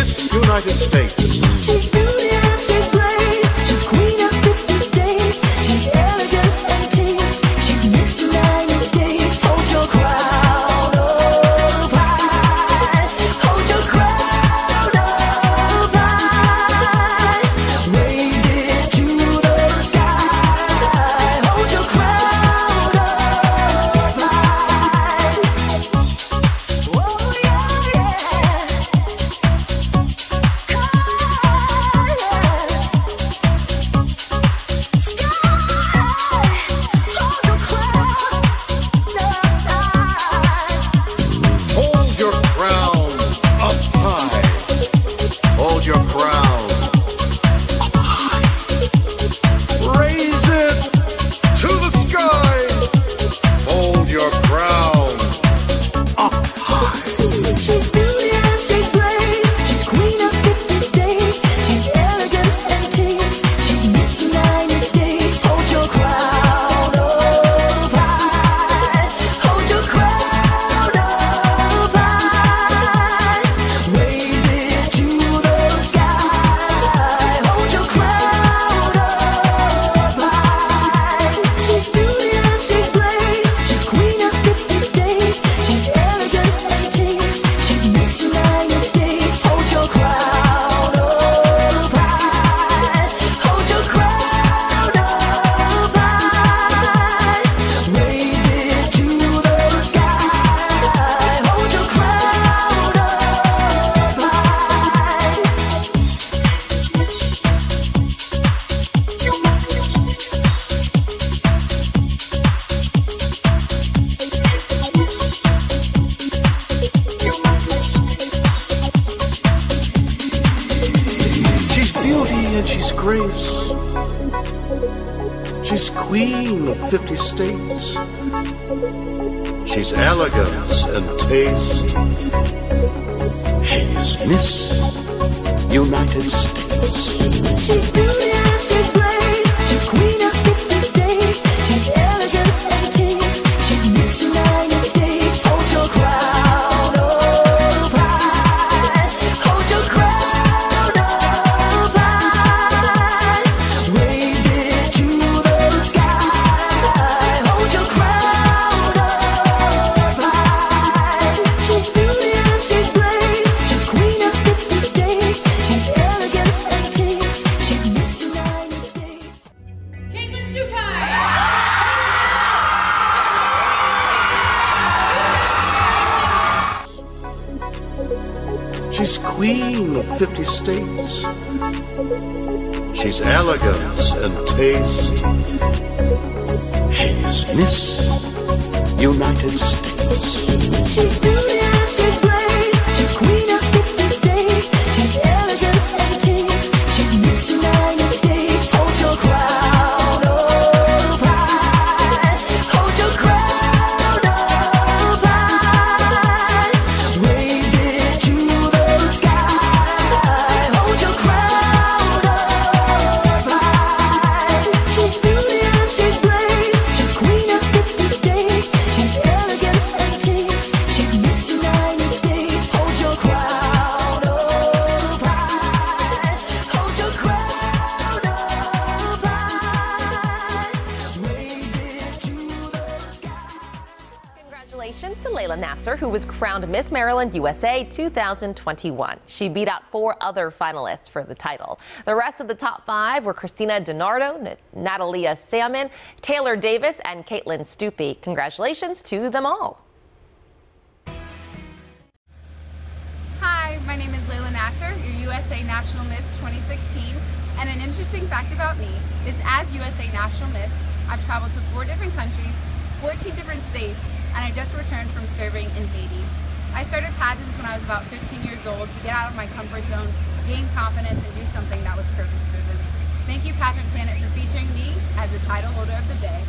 this United States. Brown. grace. She's queen of 50 states. She's elegance and taste. She's Miss United States. She's She's queen of 50 states. She's elegance and taste. She's Miss United States. congratulations to Layilah Nasser, who was crowned Miss Maryland USA 2021. She beat out four other finalists for the title. The rest of the top five were Christina DiNardo, Natalia Salmon, Taylor Davis, and Caitlin Stupi. Congratulations to them all. Hi, my name is Layilah Nasser, your USA National Miss 2016. And an interesting fact about me is as USA National Miss, I've traveled to four different countries, 14 different states, and I just returned from serving in Haiti. I started pageants when I was about 15 years old to get out of my comfort zone, gain confidence, and do something that was purpose-driven. Thank you, Pageant Planet, for featuring me as the title holder of the day.